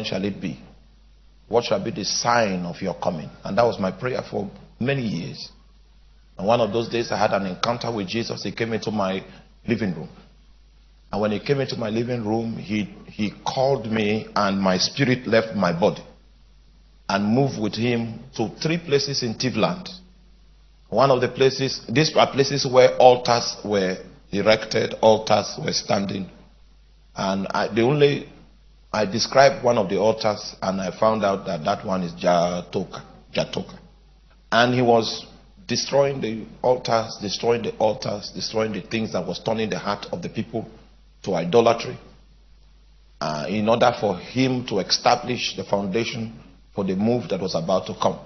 when shall it be? What shall be the sign of your coming? And that was my prayer for many years. And one of those days I had an encounter with Jesus. He came into my living room. And when he came into my living room, he, he called me, and my spirit left my body and moved with him to three places in Tivland. One of the places, these are places where altars were erected, altars were standing. And I, the only, I described one of the altars, and I found out that that one is Jatoka. Jatoka. And he was destroying the altars, destroying the altars, destroying the things that was turning the heart of the people to idolatry uh, in order for him to establish the foundation for the move that was about to come.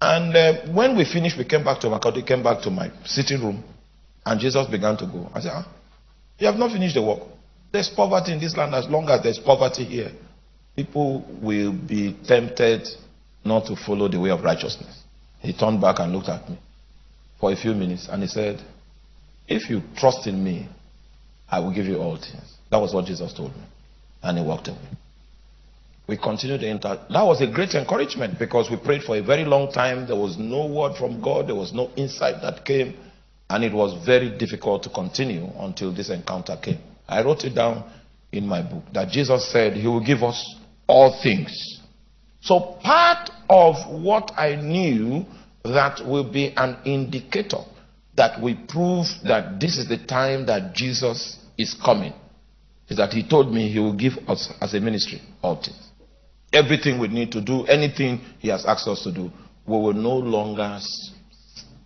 And uh, when we finished, we came back to Makurdi, came back to my sitting room, and Jesus began to go. I said, ah, You have not finished the work. There's poverty in this land as long as there's poverty here. People will be tempted not to follow the way of righteousness. He turned back and looked at me for a few minutes and he said, If you trust in me, I will give you all things. That was what Jesus told me. And he walked away. We continued the inter. That was a great encouragement because we prayed for a very long time. There was no word from God, there was no insight that came, and it was very difficult to continue until this encounter came. I wrote it down in my book that Jesus said he will give us all things. So, part of what I knew that will be an indicator that we prove that this is the time that Jesus is coming is that he told me he will give us as a ministry all things. Everything we need to do, anything he has asked us to do, we will no longer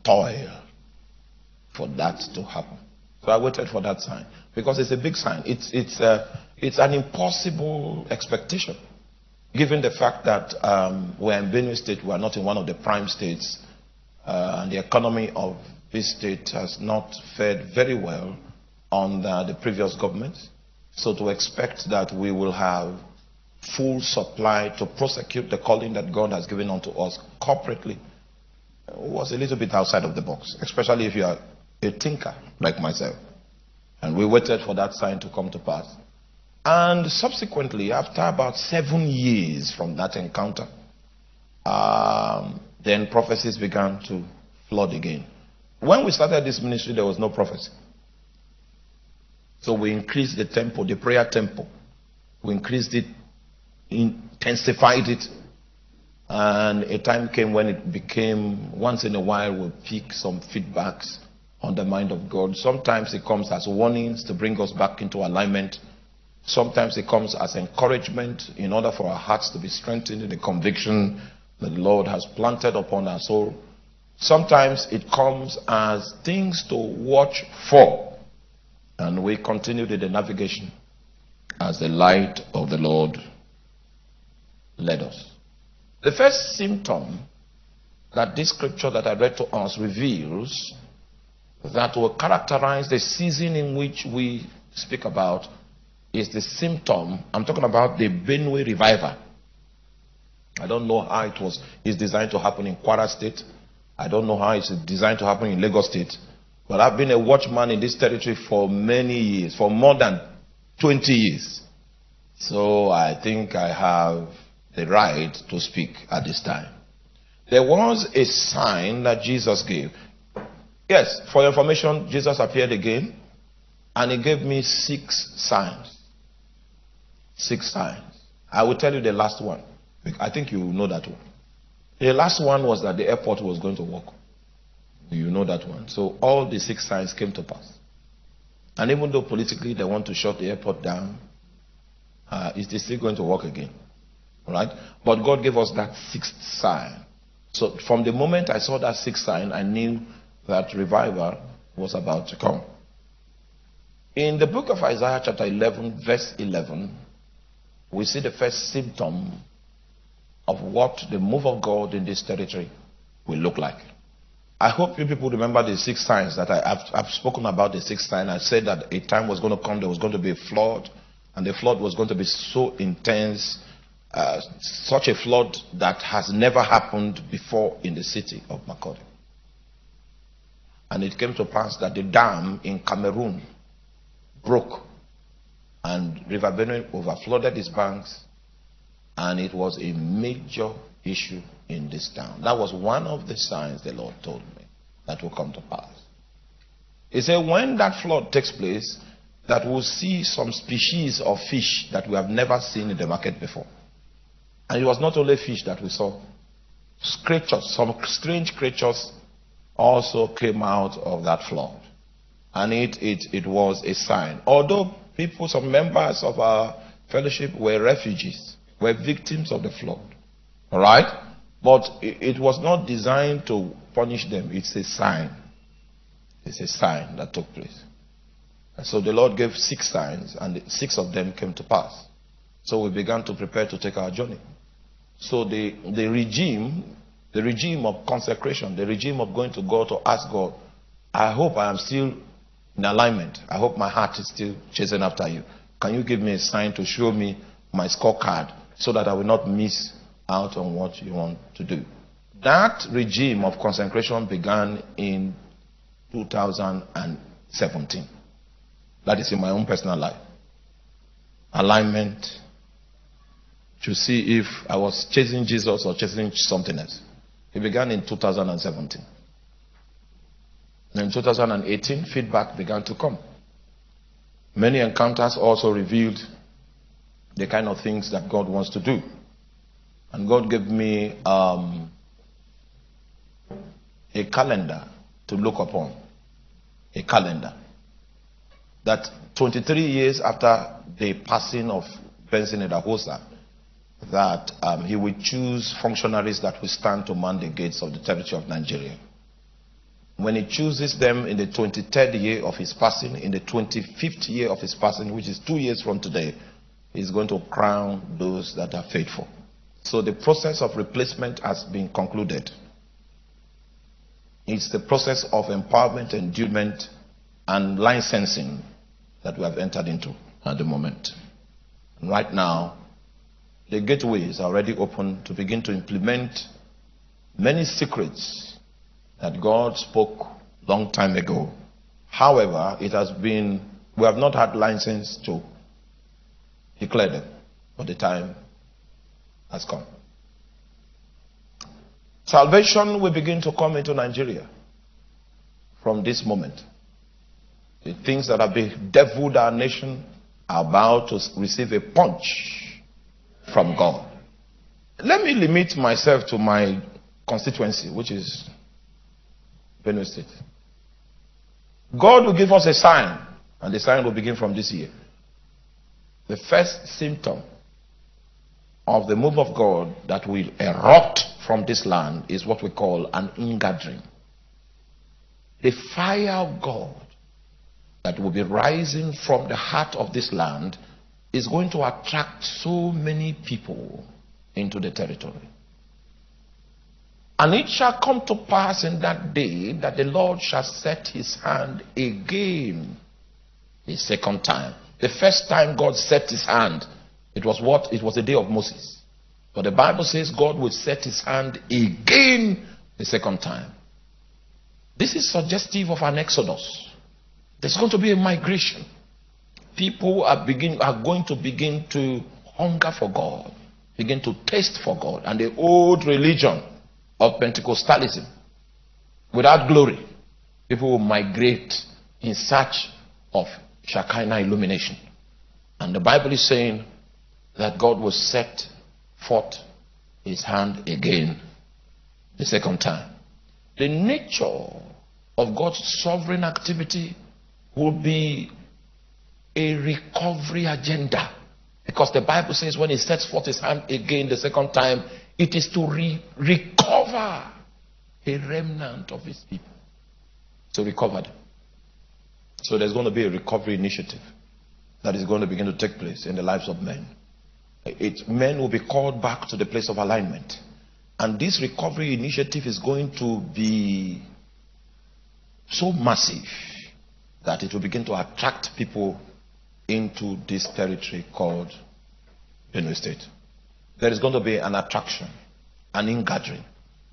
toil for that to happen. So I waited for that sign because it's a big sign. It's, it's, uh, it's an impossible expectation given the fact that um, we're in Benue State, we're not in one of the prime states, uh, and the economy of this state has not fared very well under the previous government. So to expect that we will have full supply to prosecute the calling that God has given unto us corporately was a little bit outside of the box, especially if you are a thinker like myself. And we waited for that sign to come to pass. And subsequently, after about seven years from that encounter, um, then prophecies began to flood again. When we started this ministry, there was no prophecy. So we increased the tempo, the prayer tempo. We increased it, intensified it. And a time came when it became, once in a while, we'll pick some feedbacks on the mind of God. Sometimes it comes as warnings to bring us back into alignment. Sometimes it comes as encouragement in order for our hearts to be strengthened in the conviction that the Lord has planted upon our soul. Sometimes it comes as things to watch for and we continued in the navigation as the light of the Lord led us. The first symptom that this scripture that I read to us reveals that will characterize the season in which we speak about is the symptom. I'm talking about the Benue revival. I don't know how it was is designed to happen in Kwara State. I don't know how it's designed to happen in Lagos State. But I've been a watchman in this territory for many years, for more than 20 years. So I think I have the right to speak at this time. There was a sign that Jesus gave. Yes, for your information, Jesus appeared again and he gave me six signs. Six signs. I will tell you the last one. I think you know that one. The last one was that the airport was going to work. You know that one. So all the six signs came to pass. And even though politically they want to shut the airport down, uh, it's still going to work again. All right? But God gave us that sixth sign. So from the moment I saw that sixth sign, I knew that revival was about to come. In the book of Isaiah, chapter 11, verse 11, we see the first symptom of what the move of God in this territory will look like. I hope you people remember the six signs that I, have I've spoken about the six signs. I said that a time was going to come, there was going to be a flood, and the flood was going to be so intense, uh, such a flood that has never happened before in the city of Makurdi. And it came to pass that the dam in Cameroon broke, and River Benue overflooded its banks, And it was a major issue in this town. That was one of the signs the Lord told me that will come to pass. He said, when that flood takes place, that we'll see some species of fish that we have never seen in the market before. And it was not only fish that we saw, creatures, some strange creatures also came out of that flood. And it, it, it was a sign. Although people, some members of our fellowship were refugees, were victims of the flood. All right? But it, it was not designed to punish them. It's a sign. It's a sign that took place. And so the Lord gave six signs, and six of them came to pass. So we began to prepare to take our journey. So the, the regime, the regime of consecration, the regime of going to God to ask God, I hope I am still in alignment. I hope my heart is still chasing after you. Can you give me a sign to show me my scorecard so that I will not miss out on what you want to do? That regime of consecration began in 2017. That is in my own personal life. Alignment to see if I was chasing Jesus or chasing something else. It began in 2017. in 2018, feedback began to come. Many encounters also revealed the kind of things that God wants to do. And God gave me um, a calendar to look upon. A calendar. That 23 years after the passing of Benson Idahosa, that um, he will choose functionaries that will stand to man the gates of the territory of Nigeria. When he chooses them in the 23rd year of his passing, in the 25th year of his passing, which is two years from today, he's going to crown those that are faithful. So the process of replacement has been concluded. It's the process of empowerment, endowment, and licensing that we have entered into at the moment. Right now, the gateways are already open to begin to implement many secrets that God spoke long time ago. However, it has been, we have not had license to declare them, but the time has come. Salvation will begin to come into Nigeria from this moment. The things that have bedeviled our nation are about to receive a punch from God. Let me limit myself to my constituency, which is Benue State. God will give us a sign, and the sign will begin from this year. The first symptom of the move of God that will erupt from this land is what we call an ingathering. The fire of God that will be rising from the heart of this land is going to attract so many people into the territory. And it shall come to pass in that day that the Lord shall set his hand again the second time. The first time God set his hand, it was what? It was the day of Moses. But the Bible says God will set his hand again the second time. This is suggestive of an exodus. There's going to be a migration people are begin are going to begin to hunger for God, begin to taste for God, and the old religion of Pentecostalism without glory, people will migrate in search of Shekinah illumination. And the Bible is saying that God will set forth his hand again the second time. The nature of God's sovereign activity will be a recovery agenda. Because the Bible says when he sets forth his hand again the second time, it is to re- recover a remnant of his people. So recovered. So there's going to be a recovery initiative that is going to begin to take place in the lives of men. It, men will be called back to the place of alignment. And this recovery initiative is going to be so massive that it will begin to attract people into this territory called Benue State. There is going to be an attraction, an ingathering.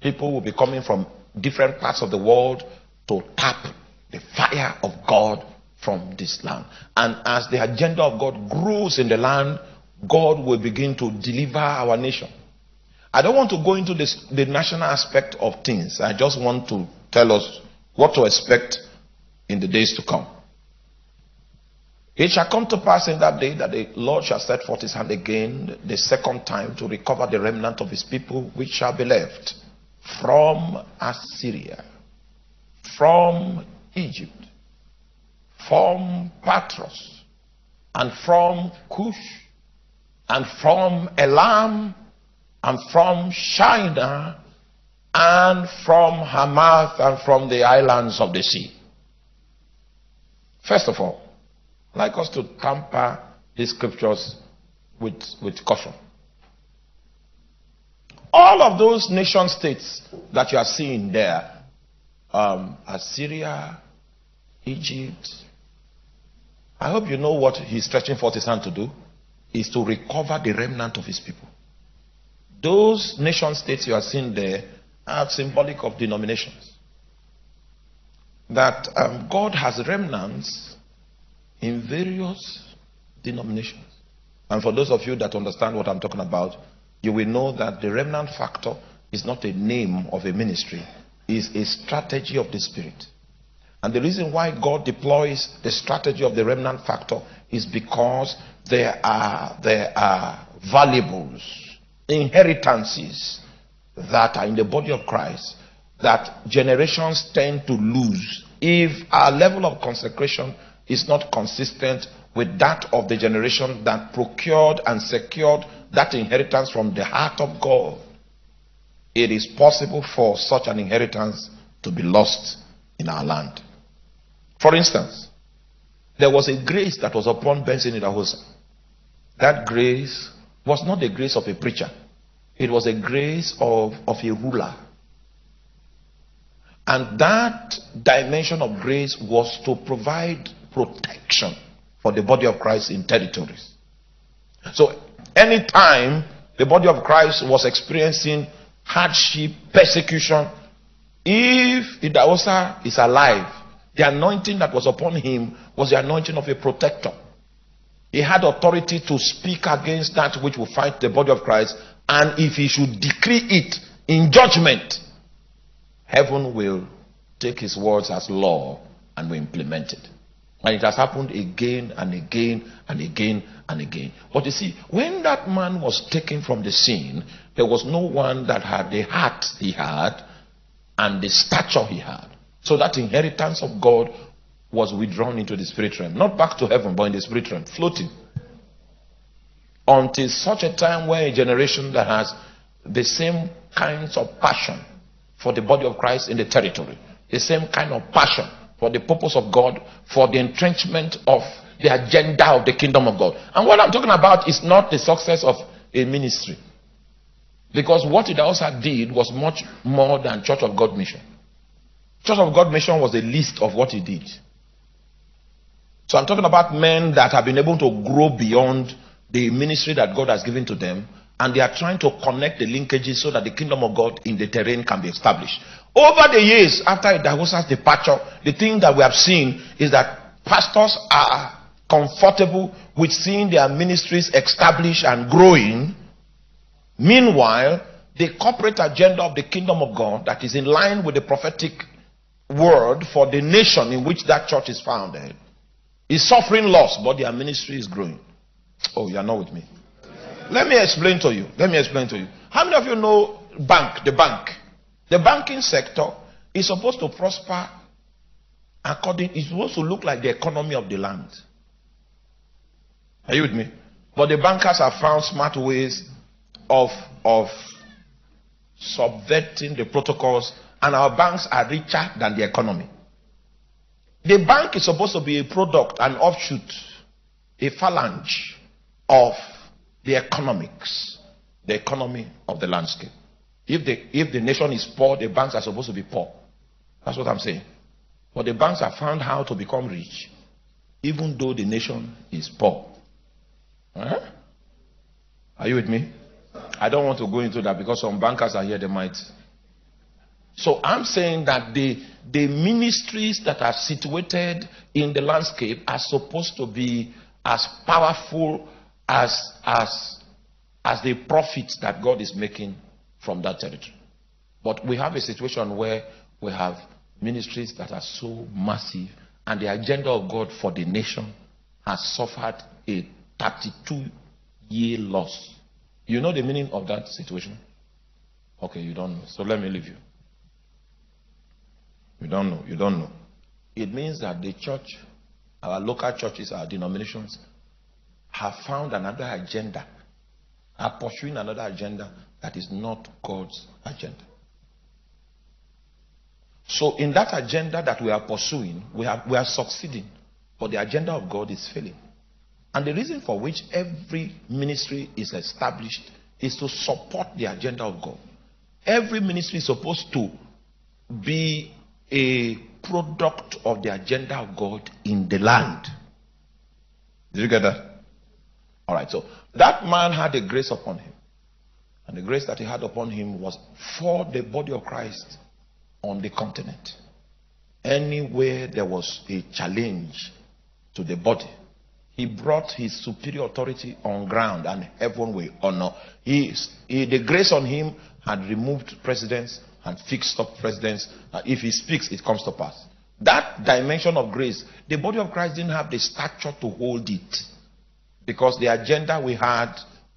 People will be coming from different parts of the world to tap the fire of God from this land. And as the agenda of God grows in the land, God will begin to deliver our nation. I don't want to go into this, the national aspect of things. I just want to tell us what to expect in the days to come. It shall come to pass in that day that the Lord shall set forth his hand again the second time to recover the remnant of his people which shall be left from Assyria, from Egypt, from Pathros, and from Cush, and from Elam, and from Shinar, and from Hamath, and from the islands of the sea. First of all, like us to tamper these scriptures with, with caution. All of those nation states that you are seeing there, um, Assyria, Egypt, I hope you know what he's stretching forth his hand to do is to recover the remnant of his people. Those nation states you are seeing there are symbolic of denominations. That um, God has remnants in various denominations. And for those of you that understand what I'm talking about, you will know that the remnant factor is not a name of a ministry, is a strategy of the Spirit. And the reason why God deploys the strategy of the remnant factor is because there are, there are valuables, inheritances that are in the body of Christ that generations tend to lose if our level of consecration is not consistent with that of the generation that procured and secured that inheritance from the heart of God, it is possible for such an inheritance to be lost in our land. For instance, there was a grace that was upon Benson Idahosa. That grace was not the grace of a preacher, it was a grace of, of a ruler. And that dimension of grace was to provide protection for the body of Christ in territories. So, anytime the body of Christ was experiencing hardship, persecution, if Idahosa is alive, the anointing that was upon him was the anointing of a protector. He had authority to speak against that which will fight the body of Christ, and if he should decree it in judgment, heaven will take his words as law and will implement it. And it has happened again and again and again and again. But you see, when that man was taken from the scene, there was no one that had the heart he had and the stature he had. So that inheritance of God was withdrawn into the spirit realm. Not back to heaven, but in the spirit realm, floating. Until such a time where a generation that has the same kinds of passion for the body of Christ in the territory, the same kind of passion for the purpose of God, for the entrenchment of the agenda of the kingdom of God. And what I'm talking about is not the success of a ministry. Because what it also did was much more than Church of God mission. Church of God mission was a list of what he did. So I'm talking about men that have been able to grow beyond the ministry that God has given to them and they are trying to connect the linkages so that the kingdom of God in the terrain can be established. Over the years after Idahosa's departure, the thing that we have seen is that pastors are comfortable with seeing their ministries established and growing. Meanwhile, the corporate agenda of the kingdom of God that is in line with the prophetic word for the nation in which that church is founded is suffering loss, but their ministry is growing. Oh, you are not with me. Let me explain to you. Let me explain to you. How many of you know bank, the bank? The banking sector is supposed to prosper according, it's supposed to look like the economy of the land. Are you with me? But the bankers have found smart ways of, of subverting the protocols, and our banks are richer than the economy. The bank is supposed to be a product, an offshoot, a phalange of the economics, the economy of the landscape. If the, if the nation is poor, the banks are supposed to be poor. That's what I'm saying. But the banks have found how to become rich, even though the nation is poor. Huh? Are you with me? I don't want to go into that because some bankers are here, they might. So I'm saying that the, the ministries that are situated in the landscape are supposed to be as powerful as, as, as the profit that God is making from that territory. But we have a situation where we have ministries that are so massive, and the agenda of God for the nation has suffered a 32 year loss. You know the meaning of that situation? Okay, you don't know. So let me leave you. You don't know. You don't know. It means that the church, our local churches, our denominations, have found another agenda, are pursuing another agenda that is not God's agenda. So, in that agenda that we are pursuing, we, have, we are succeeding, but the agenda of God is failing. And the reason for which every ministry is established is to support the agenda of God. Every ministry is supposed to be a product of the agenda of God in the land. Did you get that? All right, so that man had a grace upon him. And the grace that he had upon him was for the body of Christ on the continent. Anywhere there was a challenge to the body, he brought his superior authority on ground and heaven will honor. He, he, the grace on him had removed presidents and fixed up presidents. Uh, if he speaks, it comes to pass. That dimension of grace, the body of Christ didn't have the stature to hold it because the agenda we had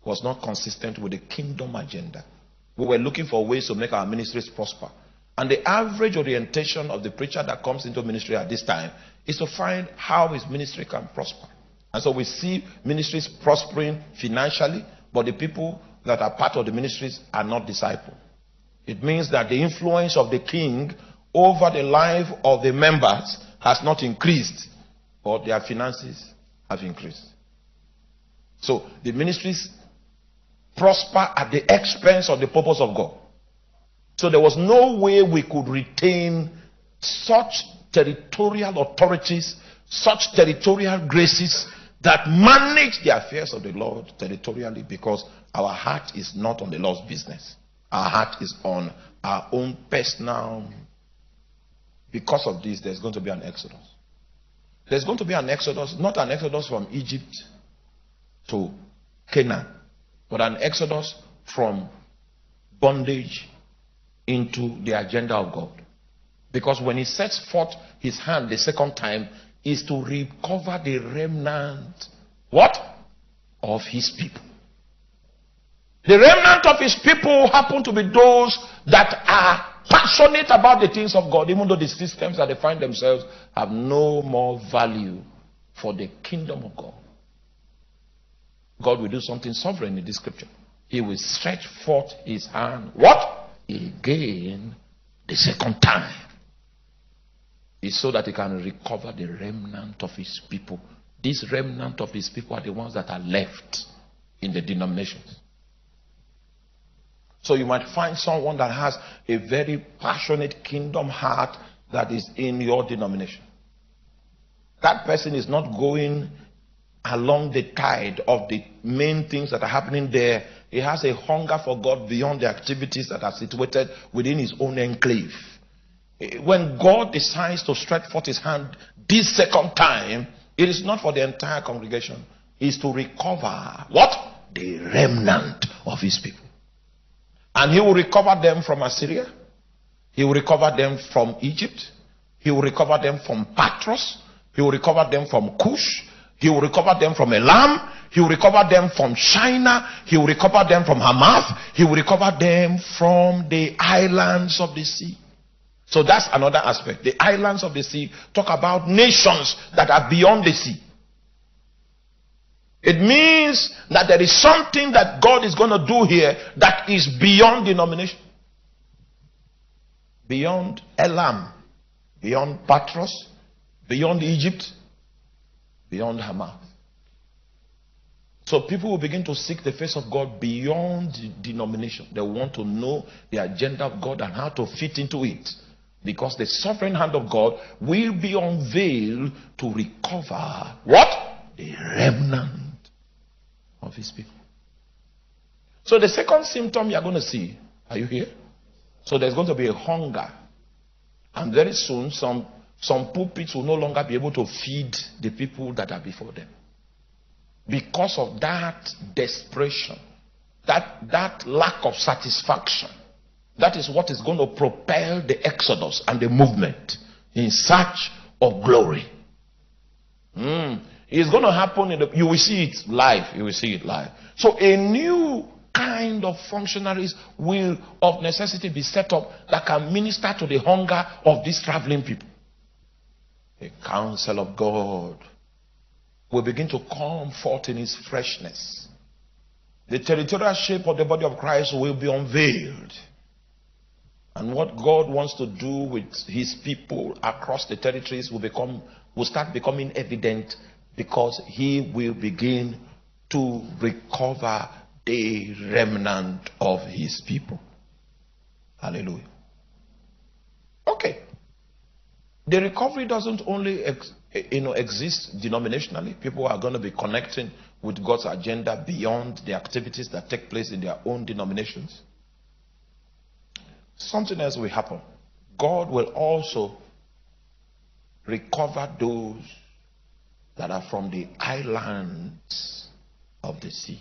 was not consistent with the kingdom agenda. We were looking for ways to make our ministries prosper. And the average orientation of the preacher that comes into ministry at this time is to find how his ministry can prosper. And so we see ministries prospering financially, but the people that are part of the ministries are not disciples. It means that the influence of the king over the life of the members has not increased, but their finances have increased. So the ministries prosper at the expense of the purpose of God. So there was no way we could retain such territorial authorities, such territorial graces that manage the affairs of the Lord territorially because our heart is not on the Lord's business. Our heart is on our own personal. Because of this, there's going to be an exodus. There's going to be an exodus, not an exodus from Egypt to Canaan, but an exodus from bondage into the agenda of God. Because when he sets forth his hand the second time, is to recover the remnant, what? Of his people. The remnant of his people happen to be those that are passionate about the things of God, even though the systems that they find themselves have no more value for the kingdom of God. God will do something sovereign in this scripture. He will stretch forth his hand. What? again the second time is so that he can recover the remnant of his people. This remnant of his people are the ones that are left in the denominations. So you might find someone that has a very passionate kingdom heart that is in your denomination. That person is not going along the tide of the main things that are happening there he has a hunger for God beyond the activities that are situated within his own enclave. When God decides to stretch forth his hand this second time, it is not for the entire congregation. It is to recover what? The remnant of his people. And he will recover them from Assyria. He will recover them from Egypt. He will recover them from Pathros. He will recover them from Cush. He will recover them from Elam. He will recover them from Shinar. He will recover them from Hamath. He will recover them from the islands of the sea. So that's another aspect. The islands of the sea talk about nations that are beyond the sea. It means that there is something that God is going to do here that is beyond denomination. Beyond Elam, beyond Pathros, beyond Egypt, beyond Hamath. So people will begin to seek the face of God beyond the denomination. They want to know the agenda of God and how to fit into it. Because the sovereign hand of God will be unveiled to recover what? The remnant of his people. So the second symptom you're going to see, are you here? So there's going to be a hunger. And very soon some some pulpits will no longer be able to feed the people that are before them. because of that desperation, that, that lack of satisfaction, that is what is going to propel the exodus and the movement in search of glory. Mm. It's going to happen in the, you will see it live. You will see it live. So a new kind of functionaries will of necessity be set up that can minister to the hunger of these traveling people. A counsel of God will begin to come forth in its freshness. The territorial shape of the body of Christ will be unveiled. And what God wants to do with his people across the territories will become will start becoming evident because he will begin to recover the remnant of his people. Hallelujah. Okay. The recovery doesn't only you know, exist denominationally. People are going to be connecting with God's agenda beyond the activities that take place in their own denominations something else will happen. God will also recover those that are from the islands of the sea.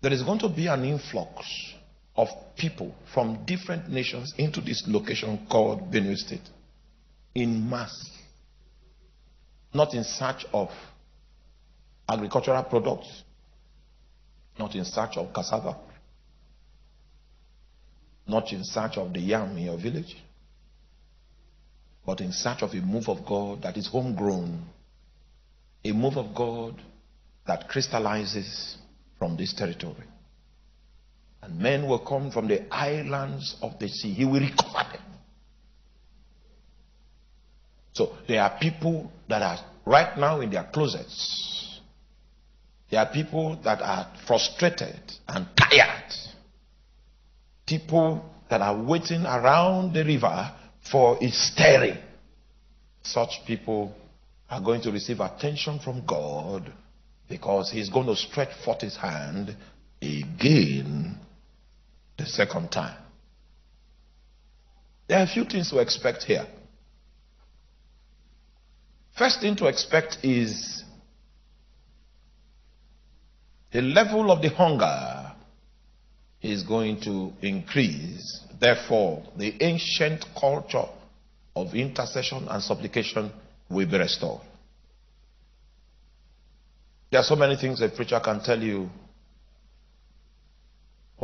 There is going to be an influx of people from different nations into this location called Benue State. In mass, not in search of agricultural products, not in search of cassava, not in search of the yam in your village, but in search of a move of God that is homegrown, a move of God that crystallizes from this territory. And men will come from the islands of the sea. He will recover them. So there are people that are right now in their closets. There are people that are frustrated and tired people that are waiting around the river for its stirring. Such people are going to receive attention from God because He's going to stretch forth His hand again the second time. There are a few things to expect here. First thing to expect is the level of the hunger is going to increase. Therefore, the ancient culture of intercession and supplication will be restored. There are so many things a preacher can tell you,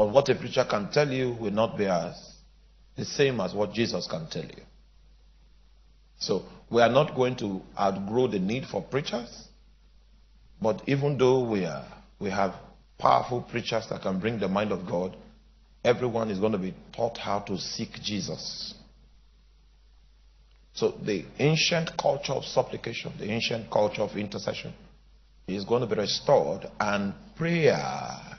but what a preacher can tell you will not be as the same as what Jesus can tell you. So we are not going to outgrow the need for preachers, but even though we are, we have powerful preachers that can bring the mind of God, everyone is going to be taught how to seek Jesus. So the ancient culture of supplication, the ancient culture of intercession is going to be restored and prayer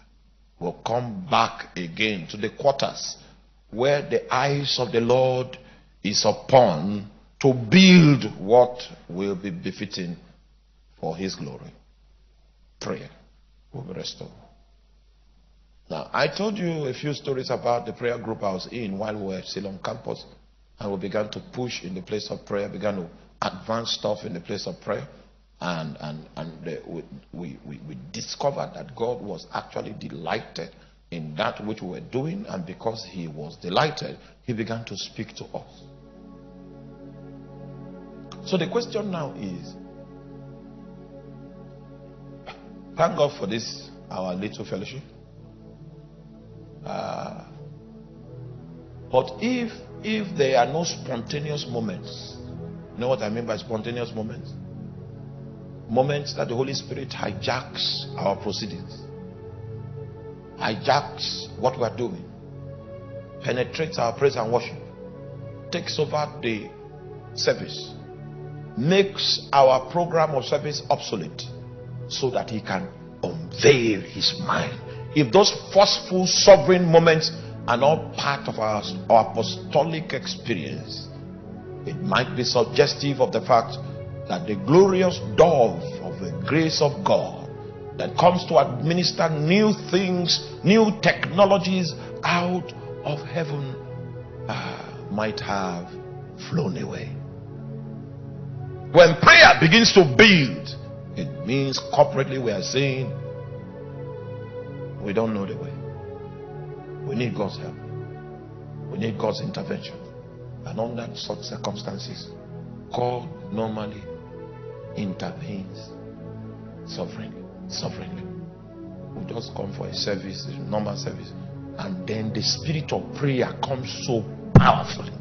will come back again to the quarters where the eyes of the Lord is upon to build what will be befitting for his glory. Prayer will be restored. Now, I told you a few stories about the prayer group I was in while we were still on campus. And we began to push in the place of prayer, began to advance stuff in the place of prayer. And, and, and the, we, we, we discovered that God was actually delighted in that which we were doing. And because He was delighted, He began to speak to us. So the question now is thank God for this, our little fellowship. Uh, but if if there are no spontaneous moments, you know what I mean by spontaneous moments? Moments that the Holy Spirit hijacks our proceedings, hijacks what we are doing, penetrates our praise and worship, takes over the service, makes our program of service obsolete so that he can unveil his mind. If those forceful sovereign moments are not part of our, our apostolic experience, it might be suggestive of the fact that the glorious dove of the grace of God that comes to administer new things, new technologies out of heaven uh, might have flown away. When prayer begins to build, It means corporately we are saying we don't know the way. We need God's help. We need God's intervention. And under such circumstances, God normally intervenes sovereignly. Sovereignly. We just come for a service, a normal service, and then the spirit of prayer comes so powerfully.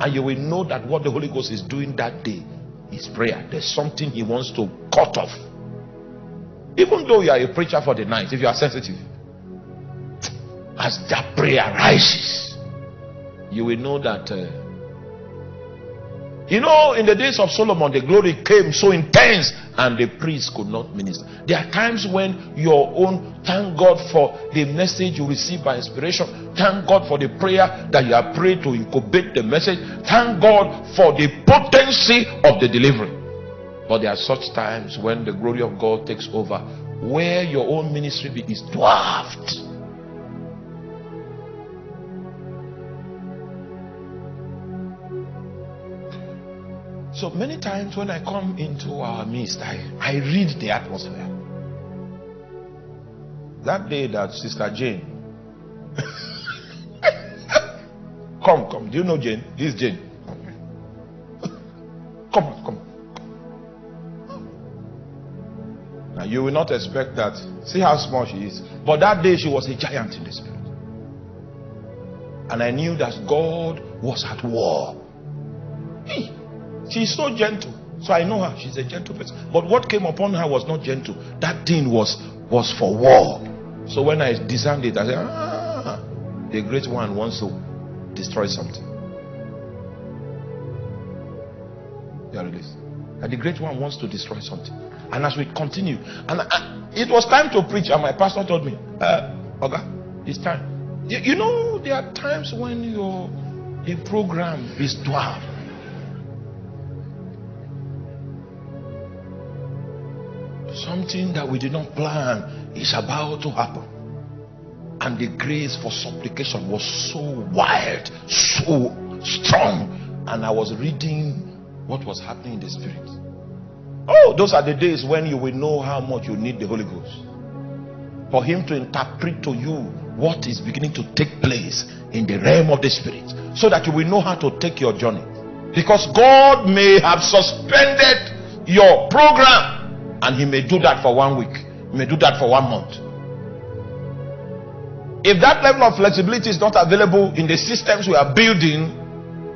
And you will know that what the Holy Ghost is doing that day is prayer. There's something He wants to cut off. Even though you are a preacher for the night, if you are sensitive, as that prayer rises, you will know that. Uh, you know, in the days of Solomon, the glory came so intense and the priest could not minister. There are times when your own, thank God for the message you receive by inspiration. Thank God for the prayer that you have prayed to incubate the message. Thank God for the potency of the delivery. But there are such times when the glory of God takes over where your own ministry is dwarfed So many times when I come into our midst, I, I read the atmosphere. That day that Sister Jane, come, come. Do you know Jane? This Jane. Come, come, come. Now you will not expect that. See how small she is. But that day she was a giant in the spirit. And I knew that God was at war. She's so gentle. So I know her. She's a gentle person. But what came upon her was not gentle. That thing was was for war. So when I discerned it, I said, ah, the great one wants to destroy something. You are released. And the great one wants to destroy something. And as we continue, and I, it was time to preach, and my pastor told me, uh, okay, it's time. You, you know, there are times when your the program is 12 Something that we did not plan is about to happen. And the grace for supplication was so wild, so strong. And I was reading what was happening in the spirit. Oh, those are the days when you will know how much you need the Holy Ghost. For Him to interpret to you what is beginning to take place in the realm of the spirit, so that you will know how to take your journey. Because God may have suspended your program and he may do that for one week, he may do that for one month. If that level of flexibility is not available in the systems we are building,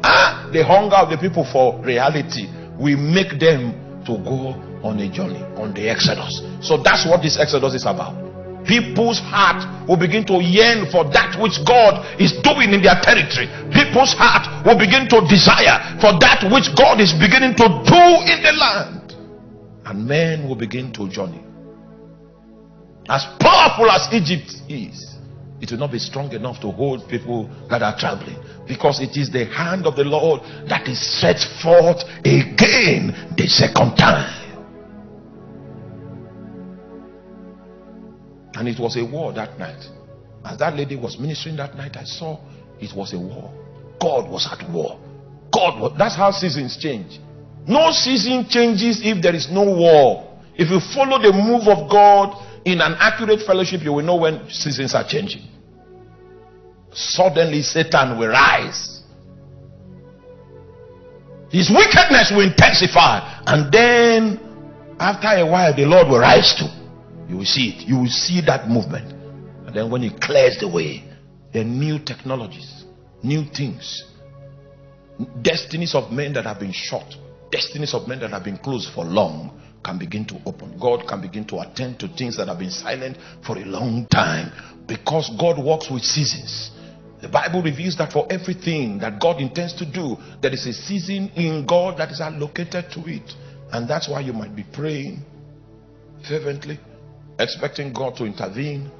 ah, the hunger of the people for reality will make them to go on a journey, on the Exodus. So that's what this Exodus is about. People's heart will begin to yearn for that which God is doing in their territory. People's heart will begin to desire for that which God is beginning to do in the land and men will begin to journey. As powerful as Egypt is, it will not be strong enough to hold people that are traveling because it is the hand of the Lord that is set forth again the second time. And it was a war that night. As that lady was ministering that night, I saw it was a war. God was at war. God was, that's how seasons change. No season changes if there is no war. If you follow the move of God in an accurate fellowship, you will know when seasons are changing. Suddenly, Satan will rise. His wickedness will intensify. And then, after a while, the Lord will rise too. You will see it. You will see that movement. And then, when He clears the way, the new technologies, new things, destinies of men that have been shot destinies of men that have been closed for long can begin to open. God can begin to attend to things that have been silent for a long time because God works with seasons. The Bible reveals that for everything that God intends to do, there is a season in God that is allocated to it. And that's why you might be praying fervently, expecting God to intervene,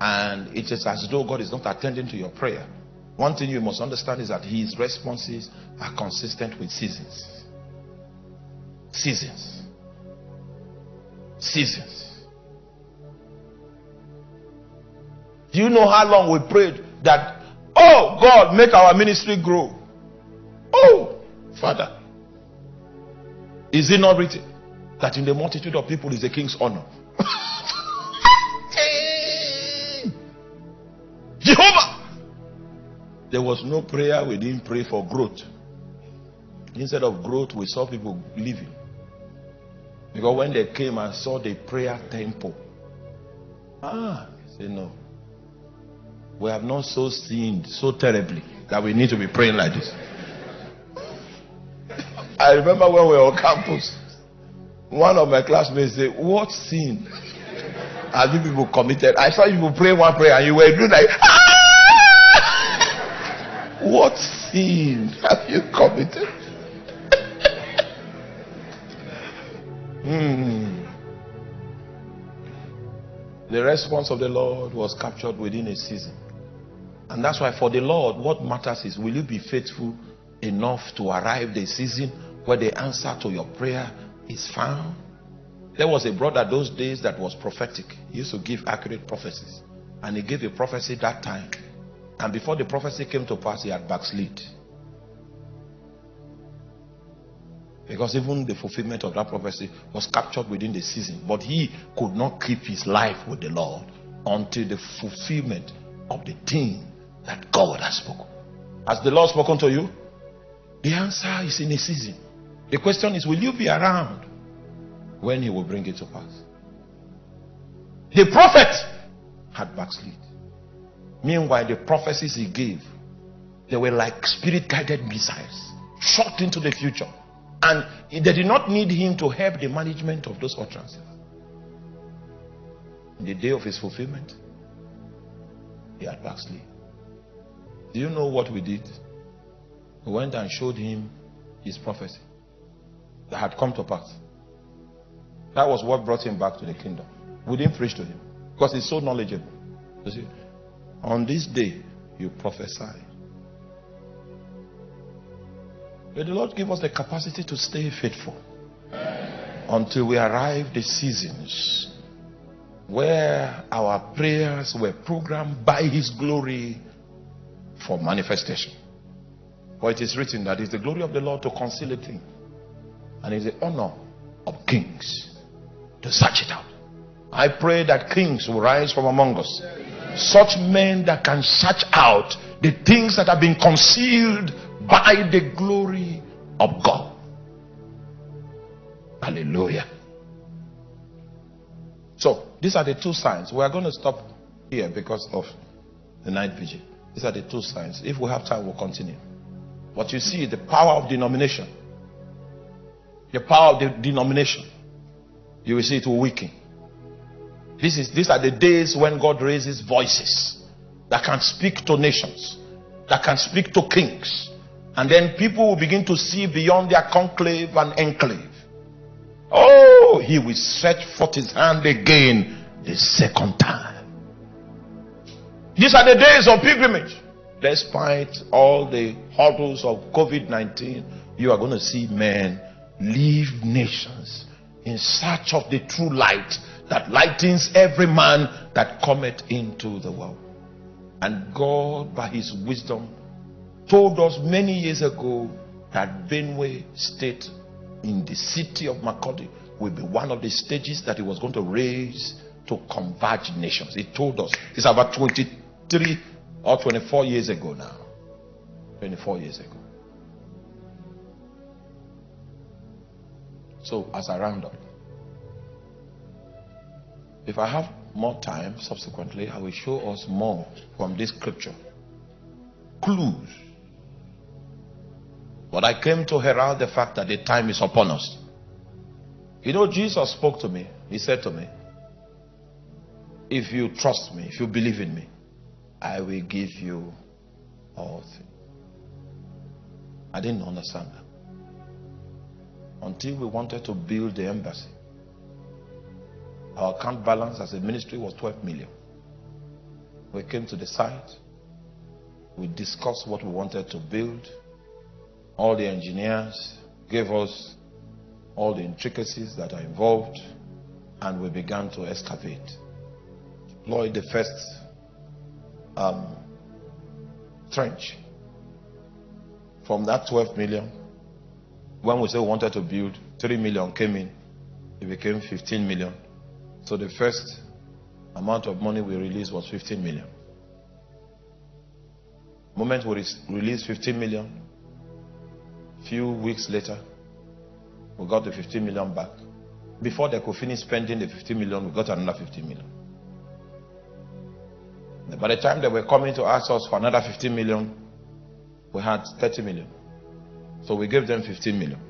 and it is as though God is not attending to your prayer. One thing you must understand is that His responses are consistent with seasons. Seasons. Seasons. Do you know how long we prayed that, oh God, make our ministry grow? Oh, Father. Is it not written? that in the multitude of people is the king's honor. Jehovah! There was no prayer we didn't pray for growth. Instead of growth, we saw people leaving. Because when they came and saw the prayer temple, ah, say no. We have not so sinned so terribly that we need to be praying like this. I remember when we were on campus, one of my classmates said, What sin have you people committed? I saw you people pray one prayer and you were doing like, ah! What sin have you committed? Hmm. The response of the Lord was captured within a season. And that's why for the Lord, what matters is will you be faithful enough to arrive the season where the answer to your prayer is found? There was a brother those days that was prophetic. He used to give accurate prophecies. And he gave a prophecy that time. And before the prophecy came to pass, he had backslid. Because even the fulfillment of that prophecy was captured within the season. But he could not keep his life with the Lord until the fulfillment of the thing that God has spoken. Has the Lord spoken to you? The answer is in a season. The question is, will you be around when he will bring it to pass? The prophet had backslid. Meanwhile, the prophecies he gave, they were like spirit guided missiles shot into the future. And they did not need him to help the management of those utterances. In the day of his fulfillment, he had backslid. Do you know what we did? We went and showed him his prophecy that had come to pass. That was what brought him back to the kingdom. We didn't preach to him because he's so knowledgeable. See, on this day, you prophesy. May the Lord give us the capacity to stay faithful until we arrive the seasons where our prayers were programmed by His glory for manifestation. For it is written that it's the glory of the Lord to conceal a thing, and it's the honor of kings to search it out. I pray that kings will rise from among us, such men that can search out the things that have been concealed by the glory of God. Hallelujah. So, these are the two signs. We are going to stop here because of the night vigil. These are the two signs. If we have time, we'll continue. But you see, the power of denomination. The power of the denomination. You will see it will weaken. This is, these are the days when God raises voices that can speak to nations, that can speak to kings. And then people will begin to see beyond their conclave and enclave. Oh, he will stretch forth his hand again the second time. These are the days of pilgrimage. Despite all the hurdles of COVID 19, you are going to see men leave nations in search of the true light that lightens every man that cometh into the world. And God, by his wisdom, told us many years ago that Benue State in the city of Makurdi will be one of the stages that he was going to raise to converge nations. He told us. It's about 23 or 24 years ago now. 24 years ago. So, as a roundup, if I have more time subsequently, I will show us more from this scripture. Clues. But I came to herald the fact that the time is upon us. You know, Jesus spoke to me. He said to me, If you trust me, if you believe in me, I will give you all things. I didn't understand that. Until we wanted to build the embassy. Our account balance as a ministry was 12 million. We came to the site. We discussed what we wanted to build. All the engineers gave us all the intricacies that are involved. And we began to excavate. Deployed the first um, trench. From that 12 million, when we said we wanted to build, 3 million came in it became 15 million. So the first amount of money we released was 15 million. Moment we released 15 million, few weeks later, we got the 15 million back. Before they could finish spending the 15 million, we got another 15 million. By the time they were coming to ask us for another 15 million, we had 30 million. So we gave them 15 million.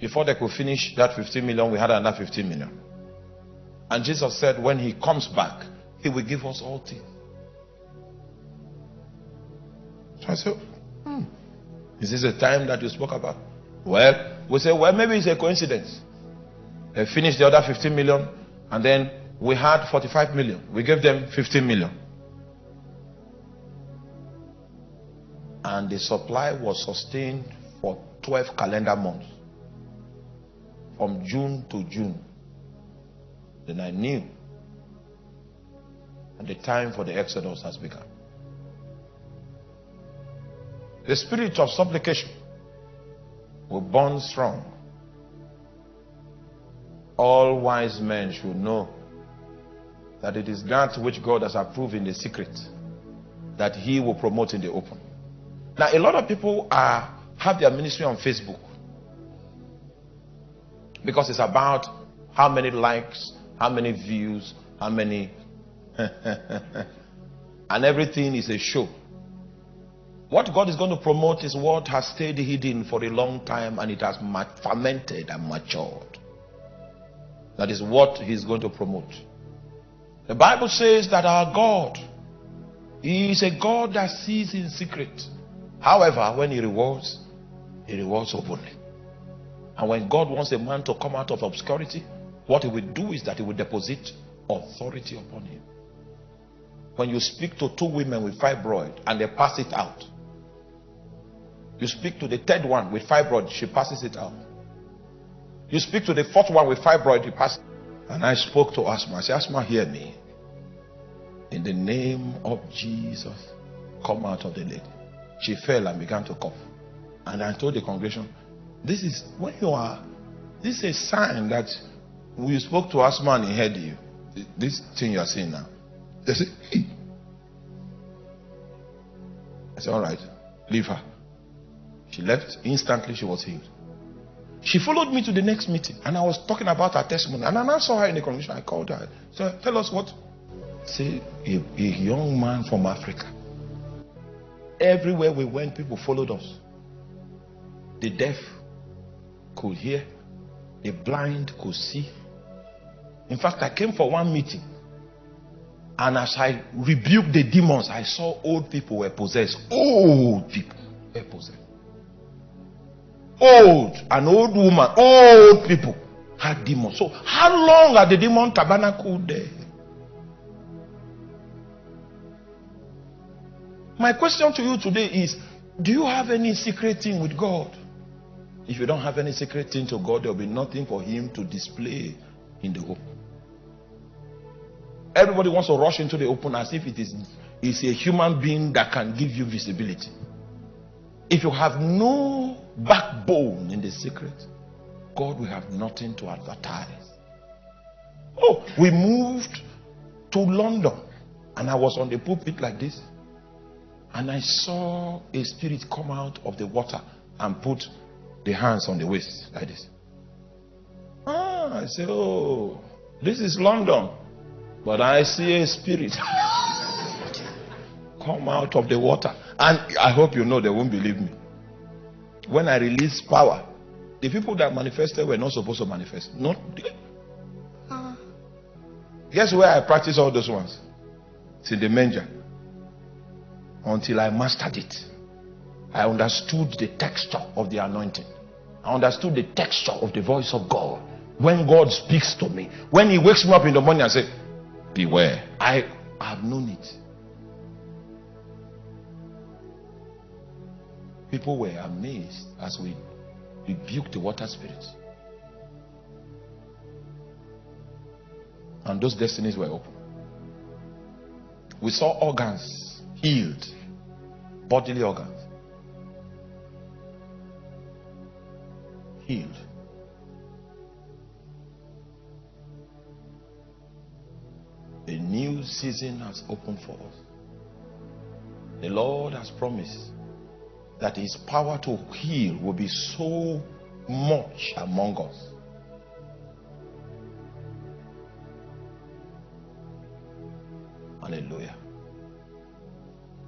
Before they could finish that 15 million, we had another 15 million. And Jesus said, when he comes back, he will give us all things. So I said, hmm, is this the time that you spoke about? Well, we say, well, maybe it's a coincidence. They finished the other 15 million, and then we had 45 million. We gave them 15 million. And the supply was sustained for 12 calendar months from June to June. Then I knew and the time for the Exodus has begun. The spirit of supplication will burn strong. All wise men should know that it is that which God has approved in the secret that He will promote in the open. Now, a lot of people are have their ministry on Facebook because it's about how many likes, how many views, how many. and everything is a show. What God is going to promote is what has stayed hidden for a long time and it has fermented and matured. That is what He's going to promote. The Bible says that our God is a God that sees in secret. However, when He rewards, He rewards openly. And when God wants a man to come out of obscurity, what he will do is that he will deposit authority upon him. When you speak to two women with fibroid and they pass it out, you speak to the third one with fibroid, she passes it out. You speak to the fourth one with fibroid, he passes. And I spoke to asthma. I said, asthma, hear me. In the name of Jesus, come out of the lady. She fell and began to cough. And I told the congregation, this is when you are, this is a sign that we spoke to asthma and he heard you. This thing you are seeing now. They hey. I said, all right, leave her. She left. Instantly, she was healed. She followed me to the next meeting, and I was talking about her testimony. And I now saw her in the convention. I called her. So, tell us what. Say, a, a young man from Africa. Everywhere we went, people followed us. The deaf, could hear, the blind could see. In fact, I came for one meeting. And as I rebuked the demons, I saw old people were possessed. Old people were possessed. Old, an old woman, old people had demons. So, how long are the demon tabernacle there? My question to you today is Do you have any secret thing with God? If you don't have any secret thing to God, there will be nothing for Him to display in the open. Everybody wants to rush into the open as if it is is a human being that can give you visibility. If you have no backbone in the secret, God will have nothing to advertise. Oh, we moved to London and I was on the pulpit like this and I saw a spirit come out of the water and put the hands on the waist like this. Ah, I say, oh, this is London. But I see a spirit come out of the water. And I hope you know they won't believe me. When I release power, the people that manifested were not supposed to manifest. Not. Ah. Guess where I practice all those ones? It's in the manger. Until I mastered it. I understood the texture of the anointing. I understood the texture of the voice of God. When God speaks to me, when He wakes me up in the morning and say, Beware. I have known it. People were amazed as we rebuked the water spirits. And those destinies were open. We saw organs healed, bodily organs. Healed. A new season has opened for us. The Lord has promised that His power to heal will be so much among us. Hallelujah.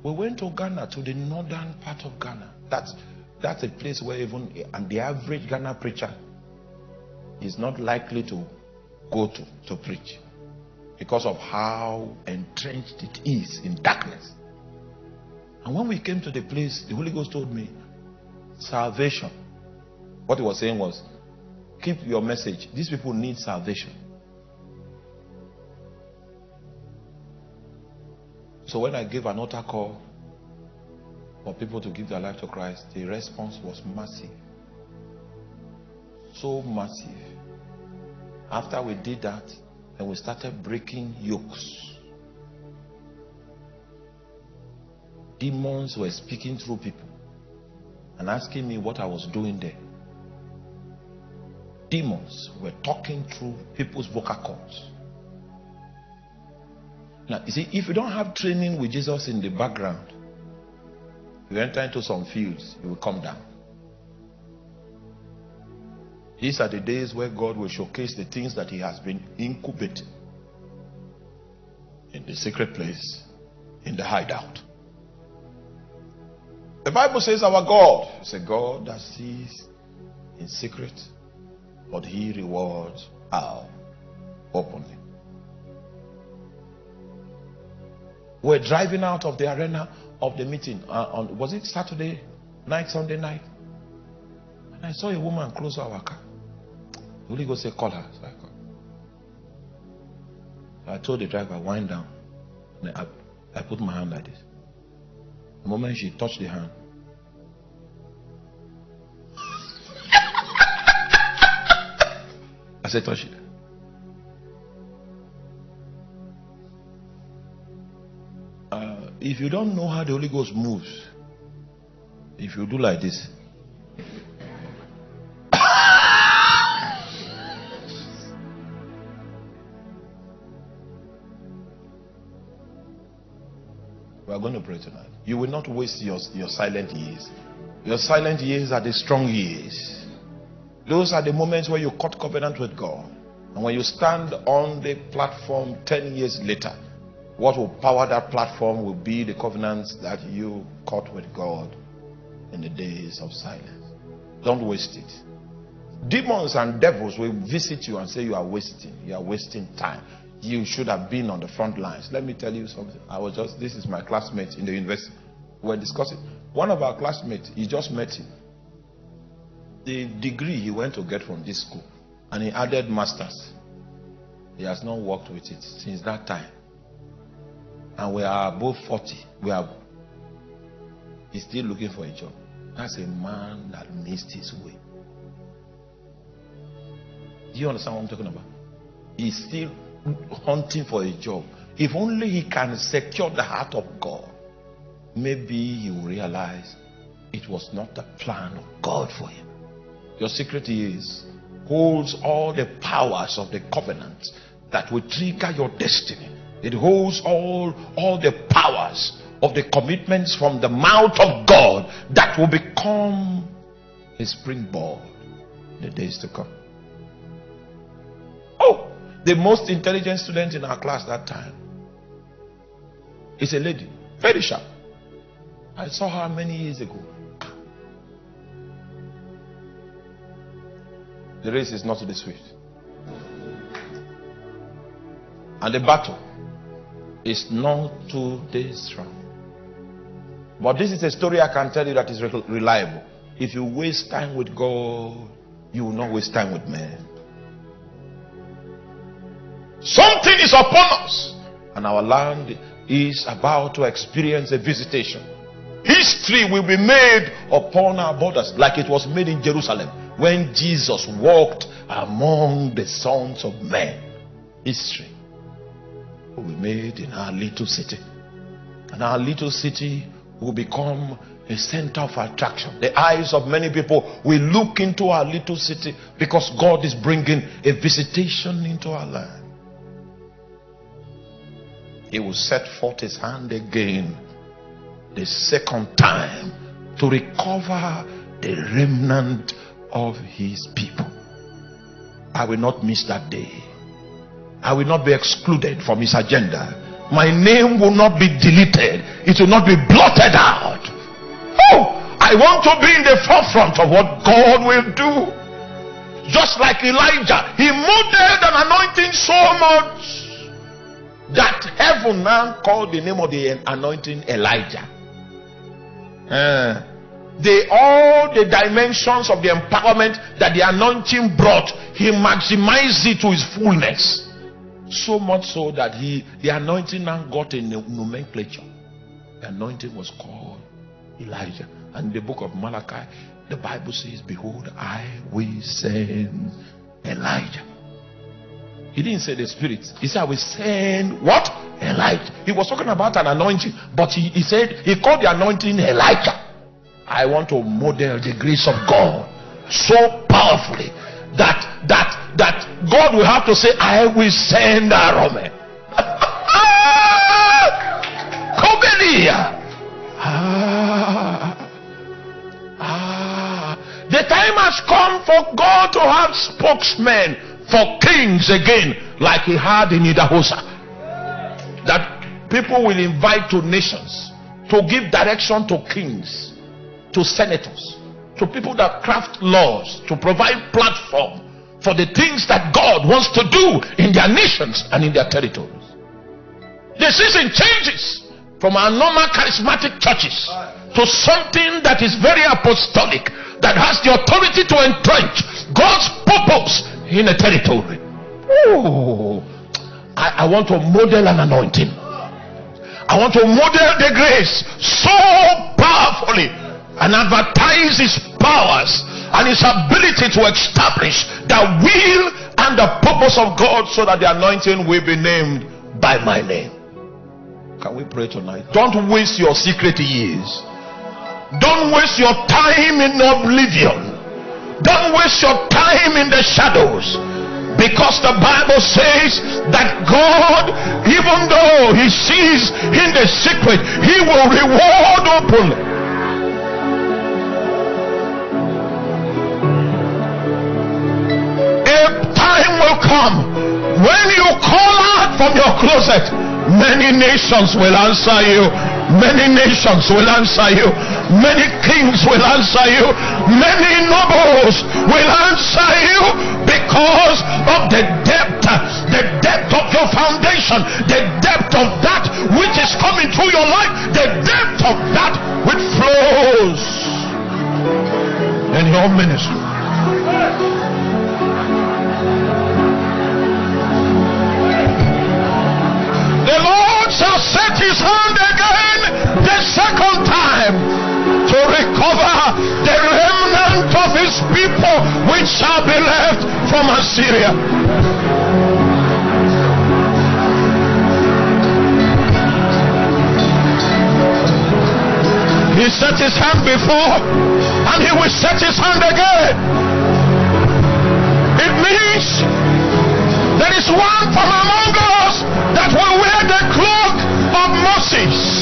We went to Ghana, to the northern part of Ghana. That's that's a place where even and the average Ghana preacher is not likely to go to to preach because of how entrenched it is in darkness. And when we came to the place, the Holy Ghost told me, salvation. What he was saying was, keep your message. These people need salvation. So when I gave an altar call for people to give their life to Christ, the response was massive. So massive. After we did that, and we started breaking yokes. Demons were speaking through people and asking me what I was doing there. Demons were talking through people's vocal cords. Now, you see, if you don't have training with Jesus in the background, you enter into some fields, you will come down. These are the days where God will showcase the things that He has been incubating in the secret place, in the hideout. The Bible says our God is a God that sees in secret, but He rewards our openly. We're driving out of the arena of the meeting uh, on was it Saturday night, Sunday night, and I saw a woman close our car. The Holy Ghost said, Call her. So I called. I told the driver, Wind down. And I, I put my hand like this. The moment she touched the hand, I said, Touch it. Uh, if you don't know how the Holy Ghost moves, if you do like this, Are going to pray tonight. You will not waste your, your silent years. Your silent years are the strong years. Those are the moments where you cut covenant with God. And when you stand on the platform 10 years later, what will power that platform will be the covenants that you cut with God in the days of silence. Don't waste it. Demons and devils will visit you and say you are wasting. You are wasting time you should have been on the front lines. Let me tell you something. I was just, this is my classmate in the university. We're discussing. One of our classmates, he just met him. The degree he went to get from this school, and he added masters. He has not worked with it since that time. And we are above 40. We are, he's still looking for a job. That's a man that missed his way. Do you understand what I'm talking about? He's still hunting for a job. If only he can secure the heart of God, maybe he will realize it was not the plan of God for him. Your secret is holds all the powers of the covenant that will trigger your destiny. It holds all, all the powers of the commitments from the mouth of God that will become a springboard in the days to come. The most intelligent student in our class that time is a lady, very sharp. I saw her many years ago. The race is not to the swift. And the battle is not to the strong. But this is a story I can tell you that is reliable. If you waste time with God, you will not waste time with men. Something is upon us, and our land is about to experience a visitation. History will be made upon our borders like it was made in Jerusalem when Jesus walked among the sons of men. History will be made in our little city. And our little city will become a center of attraction. The eyes of many people will look into our little city because God is bringing a visitation into our land. He will set forth his hand again the second time to recover the remnant of his people. I will not miss that day. I will not be excluded from his agenda. My name will not be deleted, it will not be blotted out. Oh, I want to be in the forefront of what God will do. Just like Elijah, he modeled an anointing so much that heaven now called the name of the anointing Elijah. Uh, the all the dimensions of the empowerment that the anointing brought, he maximized it to his fullness. So much so that he the anointing now got a nomenclature. The anointing was called Elijah. And the book of Malachi, the Bible says, Behold, I will send Elijah. He didn't say the spirit. He said, I will send what? Elijah. He was talking about an anointing, but he, he said he called the anointing Elijah. I want to model the grace of God so powerfully that that that God will have to say, I will send Arome. Cobelia. Ah, ah. The time has come for God to have spokesmen for kings again, like he had in Idahosa. That people will invite to nations to give direction to kings to senators, to people that craft laws, to provide platform for the things that God wants to do in their nations and in their territories. The season changes from our normal charismatic churches to something that is very apostolic, that has the authority to entrench God's in a territory. Oh, I, I want to model an anointing. I want to model the grace so powerfully and advertise his powers and his ability to establish the will and the purpose of God so that the anointing will be named by my name. Can we pray tonight? Don't waste your secret years. Don't waste your time in oblivion. Don't waste your time in the shadows. Because the Bible says that God, even though He sees in the secret, He will reward openly. A time will come when you call out from your closet, many nations will answer you. Many nations will answer you. Many kings will answer you. Many nobles will answer you because of the depth, the depth of your foundation, the depth of that which is coming through your life, the depth of that which flows in your ministry. The Lord shall set his hand again the second time to recover the remnant of his people which shall be left from Assyria. He set his hand before and he will set his hand again. It means there is one from among us that will wear the cloak of Moses.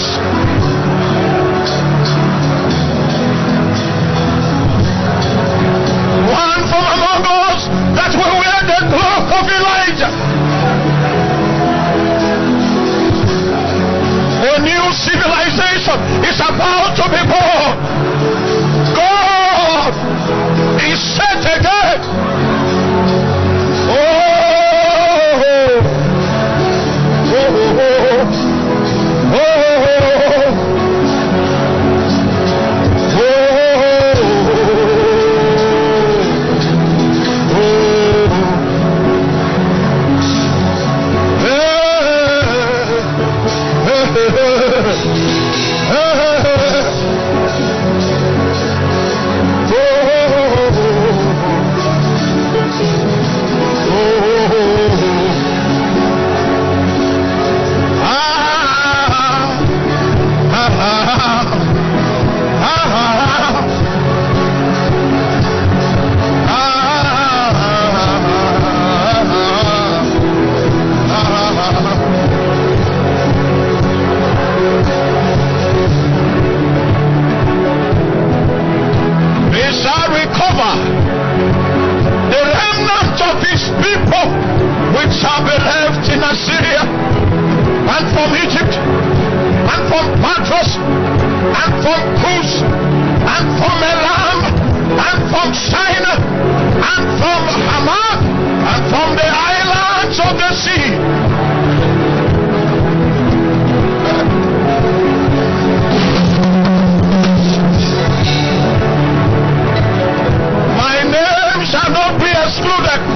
Excluded.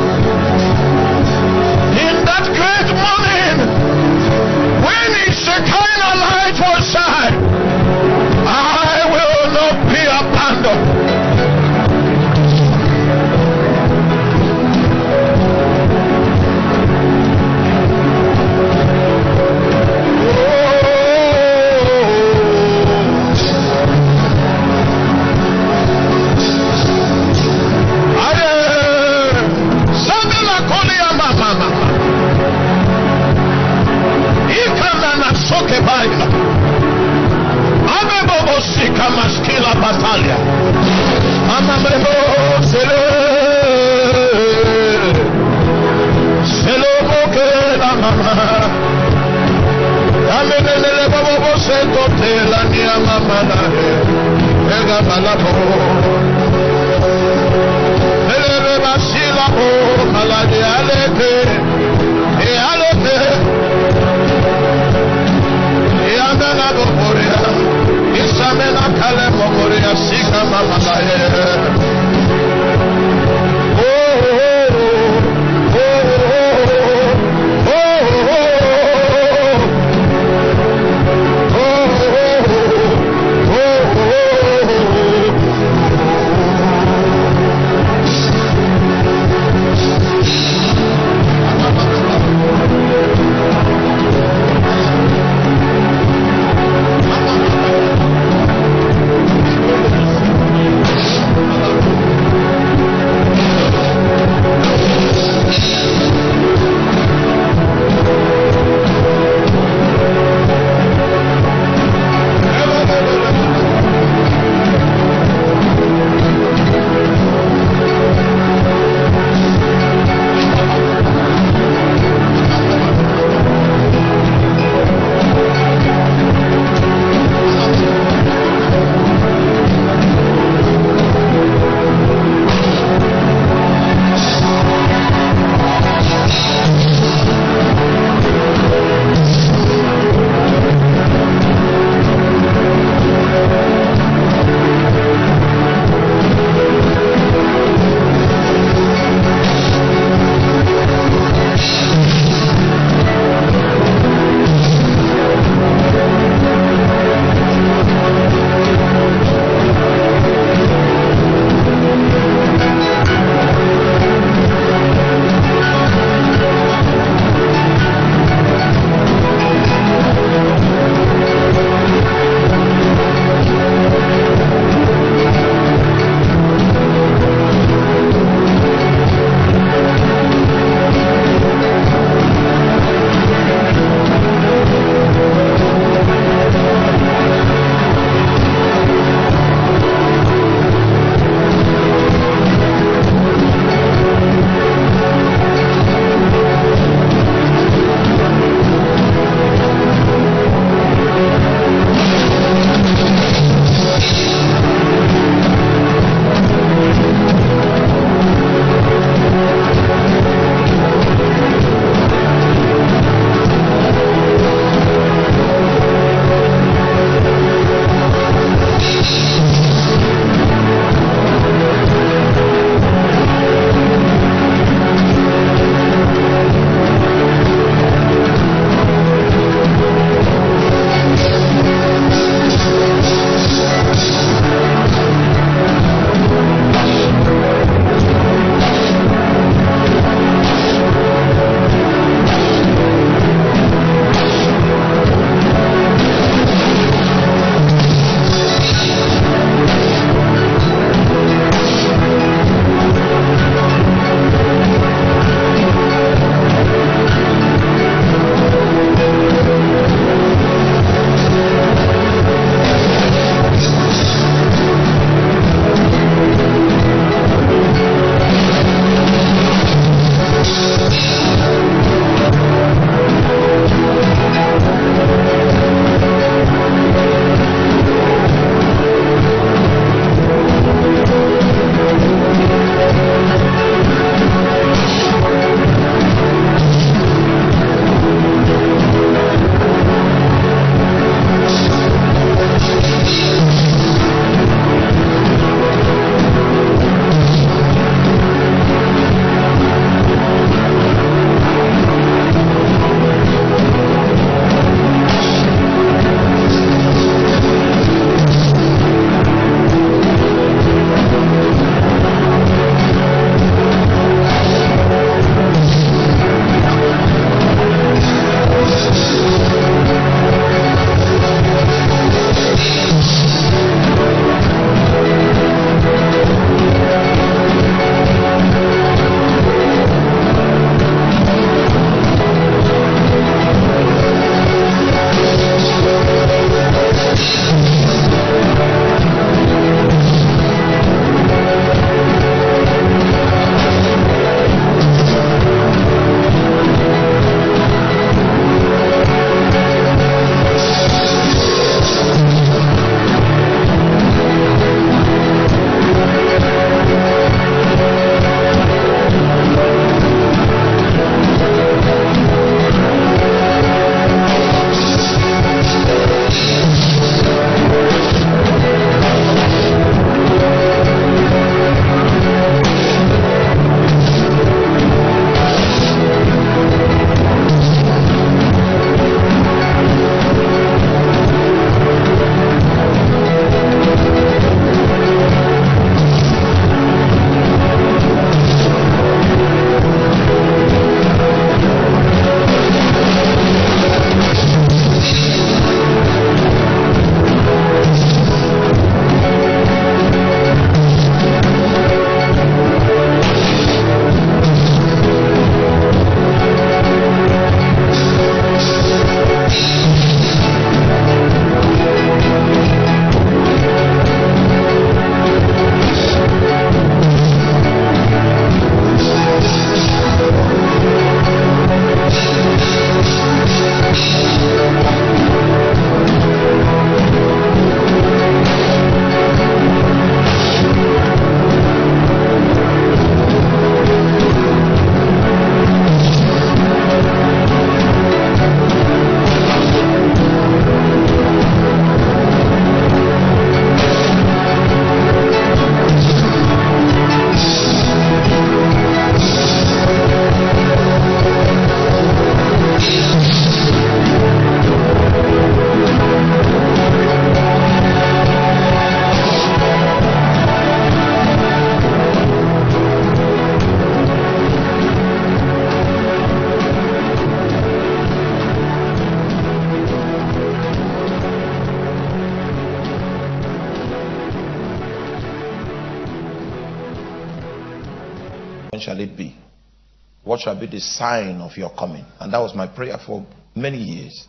Sign of your coming? And that was my prayer for many years.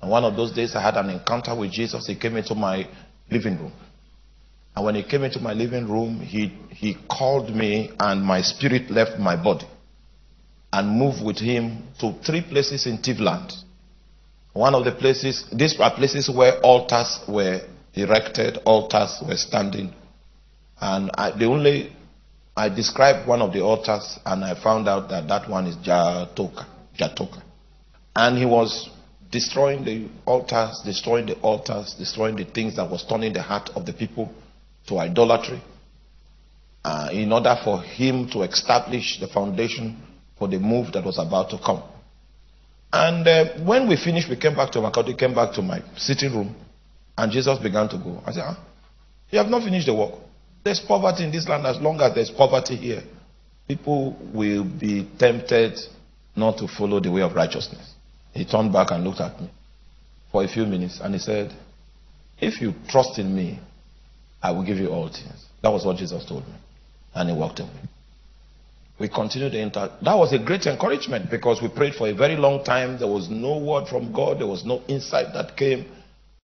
And one of those days I had an encounter with Jesus. He came into my living room. And when he came into my living room, he, he called me, and my spirit left my body and moved with him to three places in Tivland. One of the places, these are places where altars were erected, altars were standing. And I, the only, I described one of the altars, and I found out that that one is Jatoka. Jatoka. And he was destroying the altars, destroying the altars, destroying the things that was turning the heart of the people to idolatry, uh, in order for him to establish the foundation for the move that was about to come. And uh, when we finished, we came back to Makurdi, came back to my sitting room, and Jesus began to go. I said, ah, You have not finished the work. There's poverty in this land as long as there's poverty here. People will be tempted not to follow the way of righteousness. He turned back and looked at me for a few minutes and he said, If you trust in me, I will give you all things. That was what Jesus told me. And he walked away. We continued the inter. That was a great encouragement because we prayed for a very long time. There was no word from God, there was no insight that came.